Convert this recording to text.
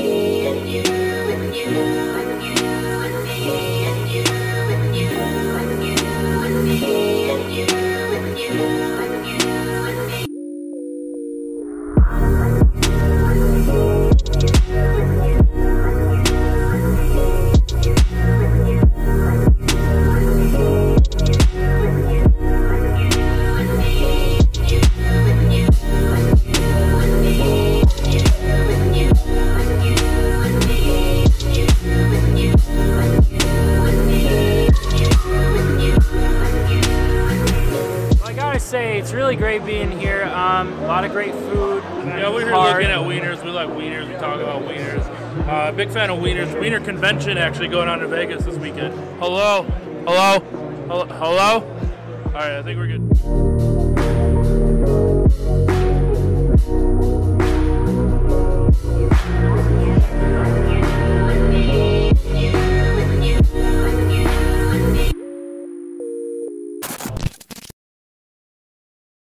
I gotta say, it's really great being here. Um, a lot of great food. Yeah, we're here Hard. looking at wieners. We like wieners. We talk about wieners. Uh, big fan of wieners. Wiener convention actually going on in Vegas this weekend. Hello, hello, hello, hello. All right, I think we're good.